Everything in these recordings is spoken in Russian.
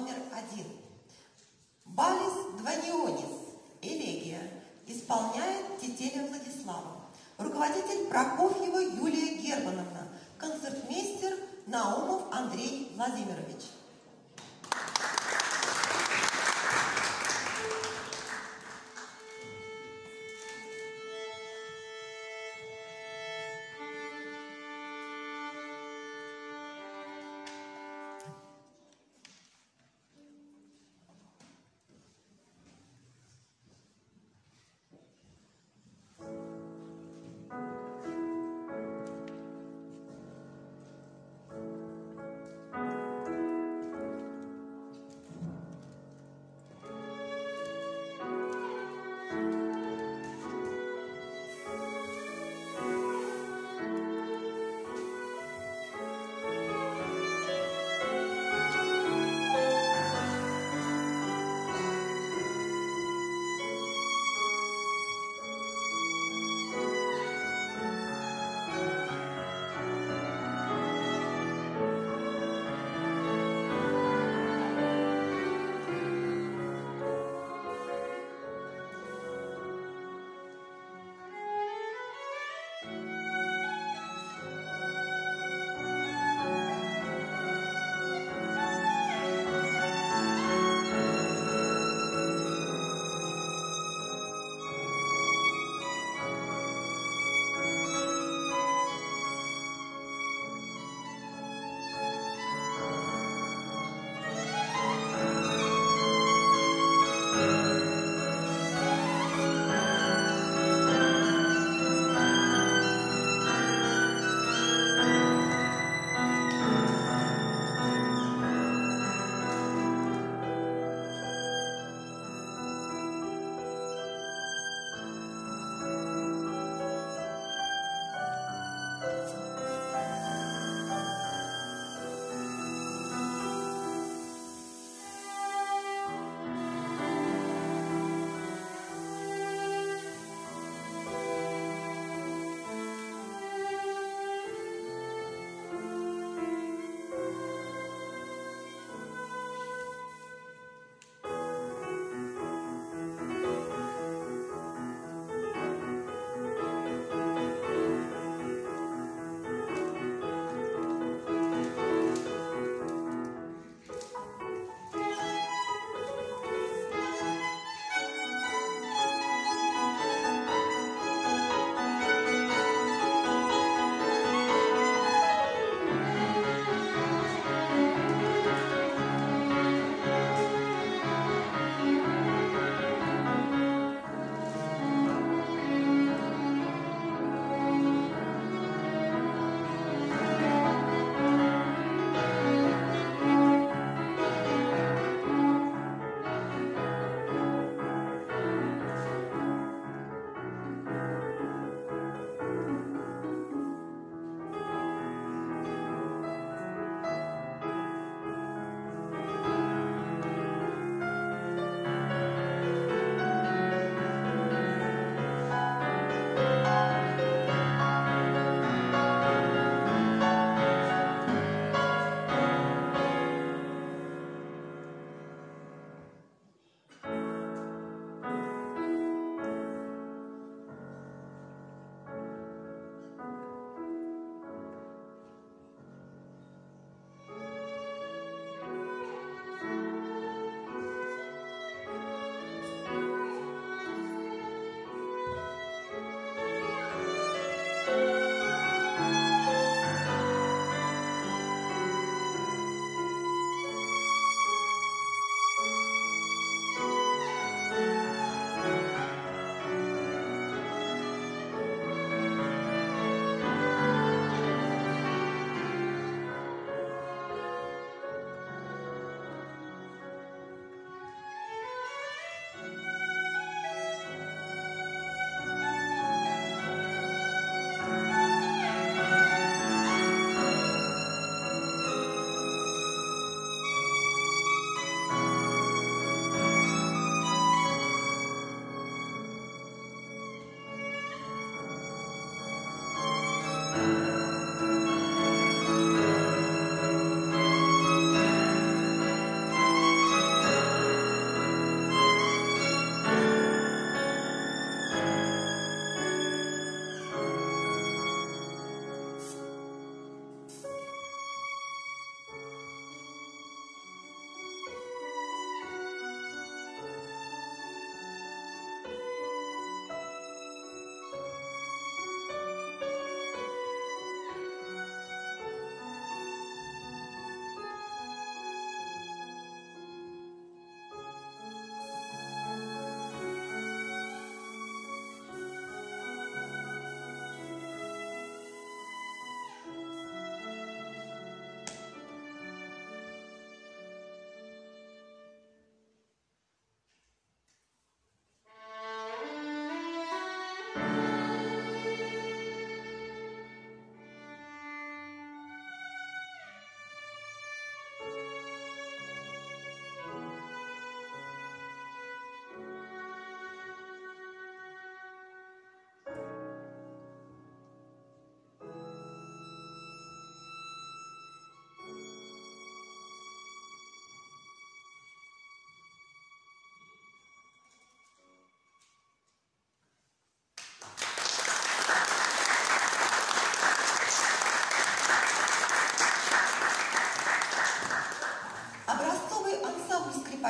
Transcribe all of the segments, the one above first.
номер один. Балис Дванионис, элегия, исполняет Тетеля Владислава. Руководитель Прокофьева Юлия Германовна, концертмейстер Наумов Андрей Владимирович.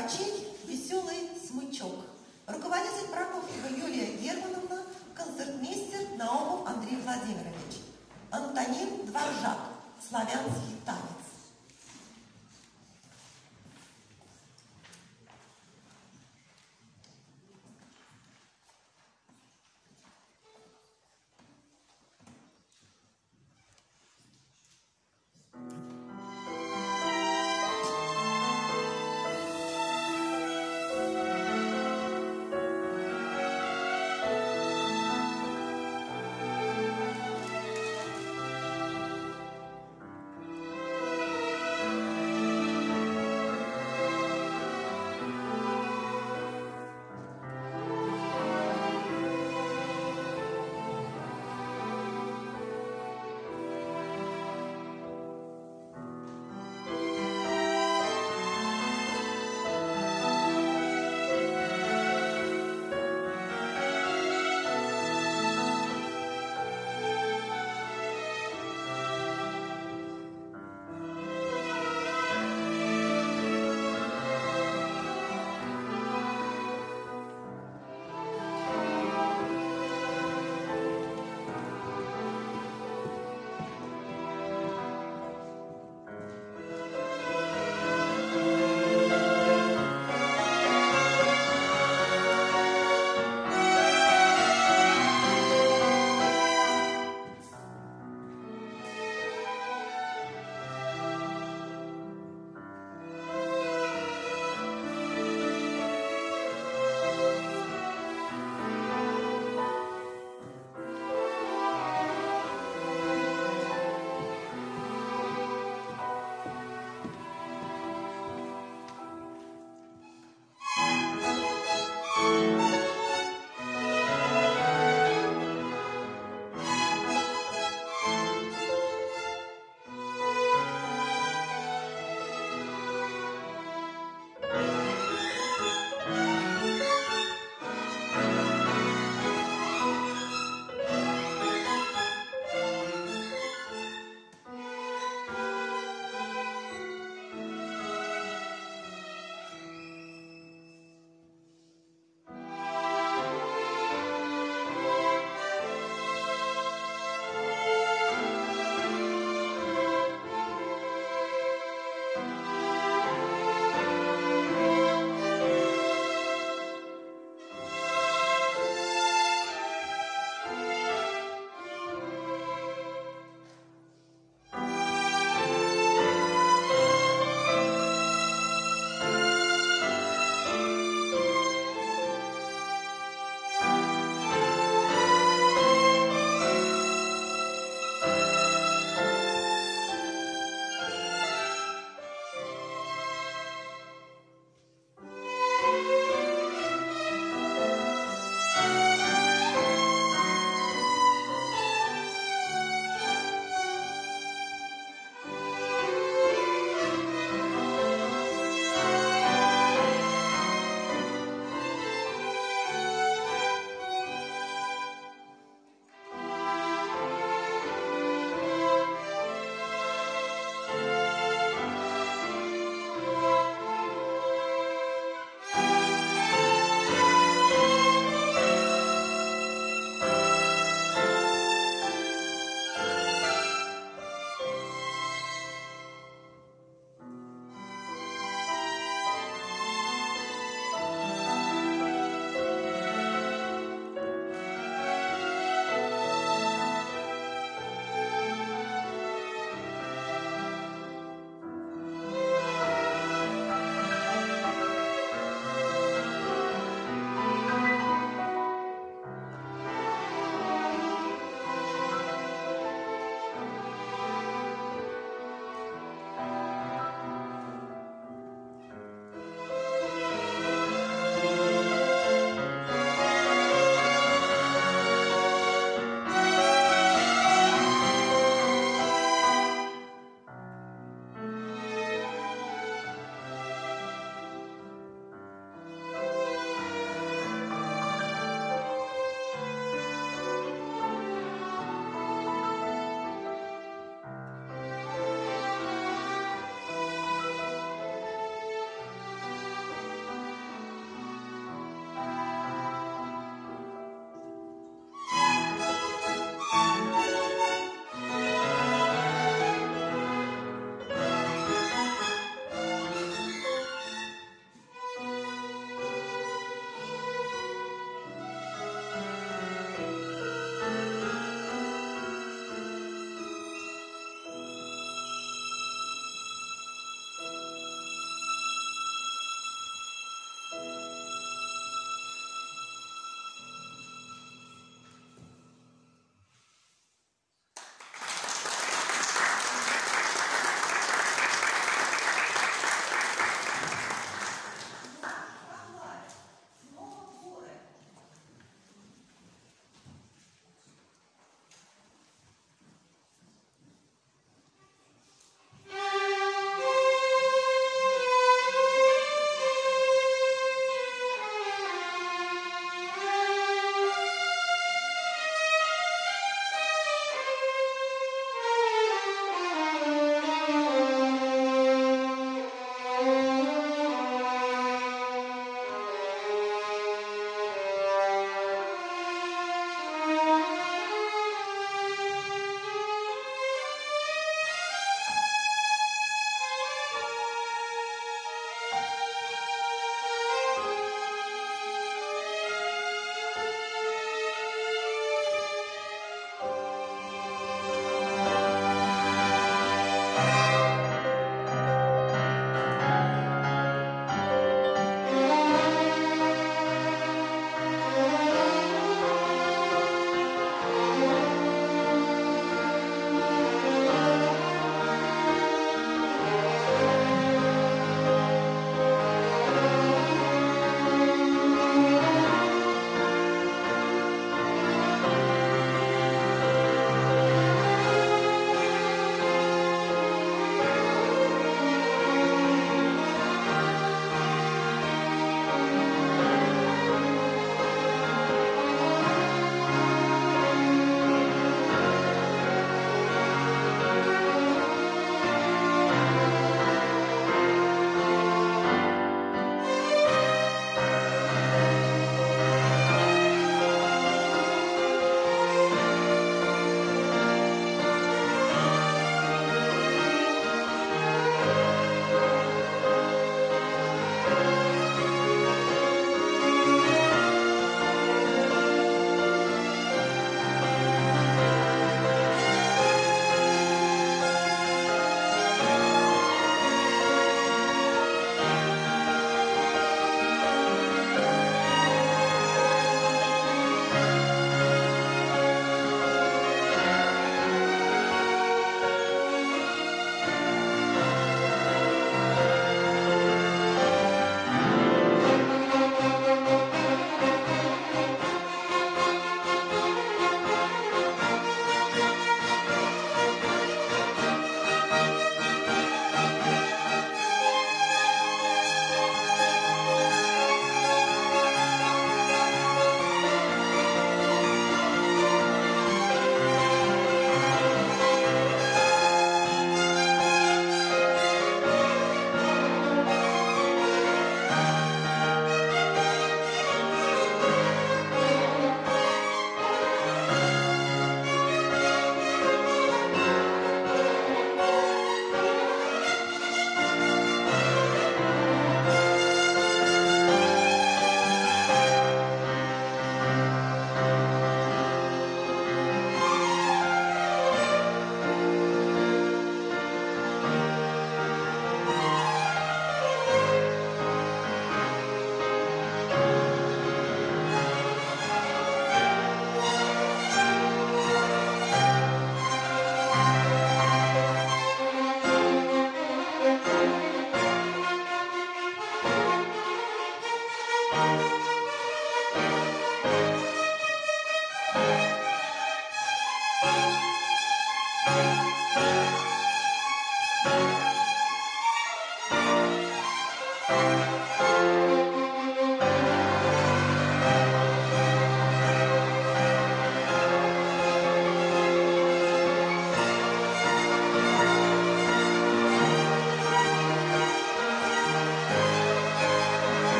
скрипачей «Веселый смычок». Руководитель Прокофьева Юлия Германовна, концертмейстер Наумов Андрей Владимирович. Антонин Дворжак, славянский танец.